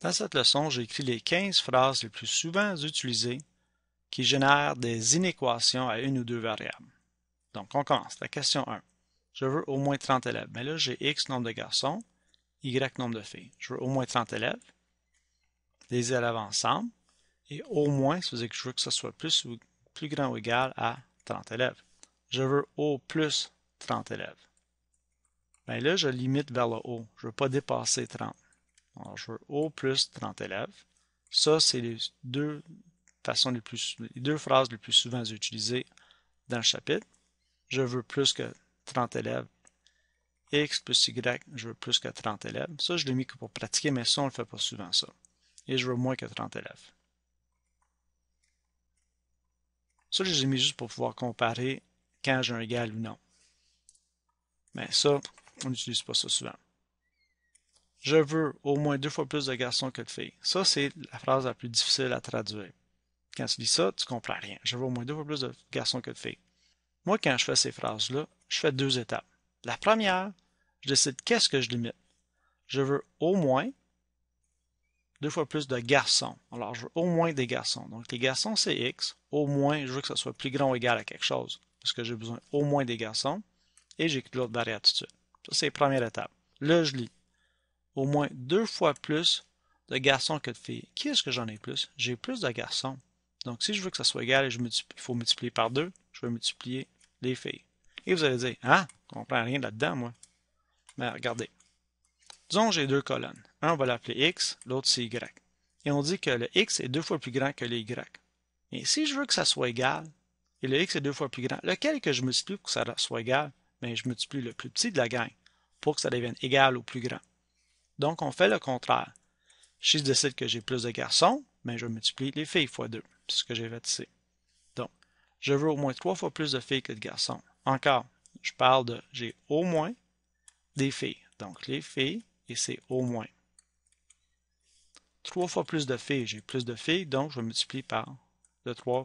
Dans cette leçon, j'ai écrit les 15 phrases les plus souvent utilisées qui génèrent des inéquations à une ou deux variables. Donc, on commence. La question 1. Je veux au moins 30 élèves. Mais là, j'ai X nombre de garçons, Y nombre de filles. Je veux au moins 30 élèves, les élèves ensemble, et au moins, ça veut dire que je veux que ce soit plus, ou, plus grand ou égal à 30 élèves. Je veux au plus 30 élèves. Bien là, je limite vers le haut. Je ne veux pas dépasser 30. Alors, je veux au plus 30 élèves. Ça, c'est les deux façons les plus, les deux phrases les plus souvent utilisées dans le chapitre. Je veux plus que 30 élèves. X plus Y, je veux plus que 30 élèves. Ça, je l'ai mis que pour pratiquer, mais ça, on ne le fait pas souvent, ça. Et je veux moins que 30 élèves. Ça, je les ai mis juste pour pouvoir comparer quand j'ai un égal ou non. Mais ça, on n'utilise pas ça souvent. Je veux au moins deux fois plus de garçons que de filles. Ça, c'est la phrase la plus difficile à traduire. Quand tu dis ça, tu comprends rien. Je veux au moins deux fois plus de garçons que de filles. Moi, quand je fais ces phrases-là, je fais deux étapes. La première, je décide qu'est-ce que je limite. Je veux au moins deux fois plus de garçons. Alors, je veux au moins des garçons. Donc, les garçons, c'est X. Au moins, je veux que ça soit plus grand ou égal à quelque chose. Parce que j'ai besoin au moins des garçons. Et j'écris l'autre variable tout de suite. Ça, c'est la première étape. Là, je lis au moins deux fois plus de garçons que de filles. Qui est-ce que j'en ai plus? J'ai plus de garçons. Donc, si je veux que ça soit égal, il faut multiplier par deux, je vais multiplier les filles. Et vous allez dire, ah, je ne comprends rien là-dedans, moi. Mais regardez. Disons j'ai deux colonnes. Un, on va l'appeler X, l'autre c'est Y. Et on dit que le X est deux fois plus grand que le Y. Et si je veux que ça soit égal, et le X est deux fois plus grand, lequel que je multiplie pour que ça soit égal? Bien, je multiplie le plus petit de la gang pour que ça devienne égal au plus grand. Donc, on fait le contraire. Si je décide que j'ai plus de garçons, mais ben, je multiplie les filles fois 2. C'est ce que j'ai fait ici. Donc, je veux au moins trois fois plus de filles que de garçons. Encore, je parle de j'ai au moins des filles. Donc, les filles, et c'est au moins. Trois fois plus de filles, j'ai plus de filles, donc je multiplie par le 3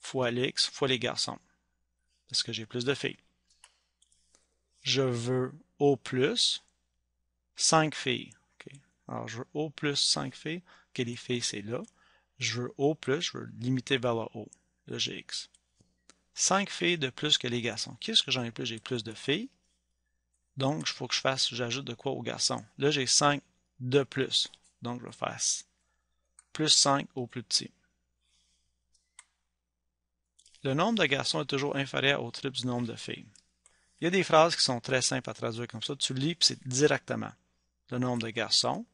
fois l'X fois les garçons. Parce que j'ai plus de filles. Je veux au plus 5 filles. Alors, je veux O plus 5 filles. OK, les filles, c'est là. Je veux O plus, je veux limiter vers le haut. Là, j'ai X. 5 filles de plus que les garçons. Qu'est-ce que j'en ai plus? J'ai plus de filles. Donc, il faut que je fasse, j'ajoute de quoi aux garçons? Là, j'ai 5 de plus. Donc, je vais faire plus 5 au plus petit. Le nombre de garçons est toujours inférieur au triple du nombre de filles. Il y a des phrases qui sont très simples à traduire comme ça. Tu lis, puis c'est directement le nombre de garçons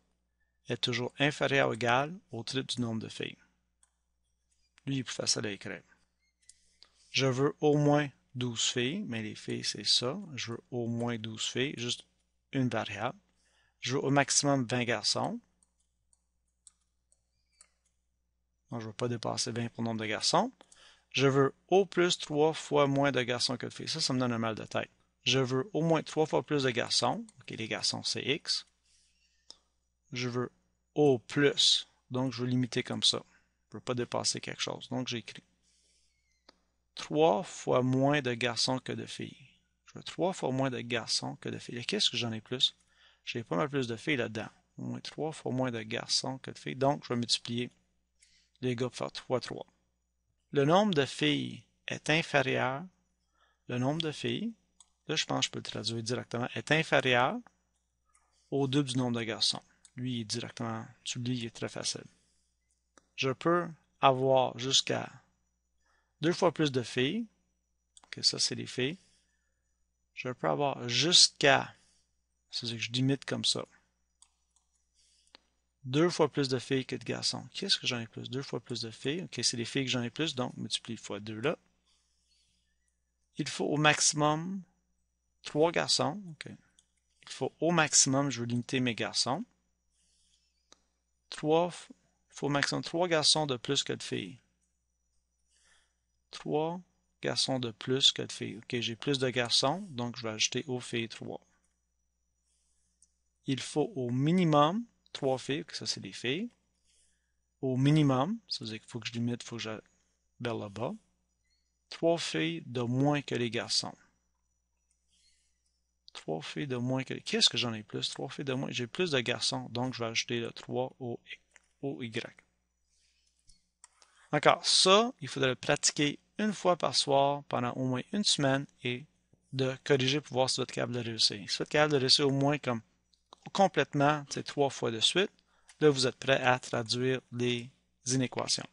est toujours inférieur ou égal au triple du nombre de filles. Lui, il est plus facile à écrire. Je veux au moins 12 filles, mais les filles, c'est ça. Je veux au moins 12 filles, juste une variable. Je veux au maximum 20 garçons. je ne veux pas dépasser 20 pour le nombre de garçons. Je veux au plus 3 fois moins de garçons que de filles. Ça, ça me donne un mal de tête. Je veux au moins 3 fois plus de garçons. OK, les garçons, c'est X je veux au plus. Donc, je veux limiter comme ça. Je ne veux pas dépasser quelque chose. Donc, j'écris trois fois moins de garçons que de filles. Je veux trois fois moins de garçons que de filles. Qu'est-ce que j'en ai plus? J'ai pas mal plus de filles là-dedans. Au moins trois fois moins de garçons que de filles. Donc, je vais multiplier les gars pour faire 3, 3. Le nombre de filles est inférieur. Le nombre de filles, là, je pense que je peux le traduire directement, est inférieur au double du nombre de garçons. Lui, directement, tu le lis, il est très facile. Je peux avoir jusqu'à deux fois plus de filles, que ça c'est les filles. Je peux avoir jusqu'à, c'est-à-dire que je limite comme ça. Deux fois plus de filles que de garçons. Qu'est-ce que j'en ai plus? Deux fois plus de filles? Ok, c'est les filles que j'en ai plus, donc multiplie fois deux là. Il faut au maximum trois garçons. Il faut au maximum, je veux limiter mes garçons il faut maximum trois garçons de plus que de filles. Trois garçons de plus que de filles. Ok, j'ai plus de garçons, donc je vais ajouter aux filles trois. Il faut au minimum trois filles, ça c'est des filles. Au minimum, ça veut dire qu'il faut que je limite, il faut que j'aille vers là-bas. Trois filles de moins que les garçons. Trois filles de moins que... Qu'est-ce que j'en ai plus? Trois filles de moins. J'ai plus de garçons, donc je vais ajouter le 3 au, Y. Encore, ça, il faudrait le pratiquer une fois par soir pendant au moins une semaine et de corriger pour voir si vous êtes capable de réussir. Si vous êtes capable de réussir au moins comme complètement, c'est trois fois de suite, là vous êtes prêt à traduire les inéquations.